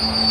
Mm-hmm.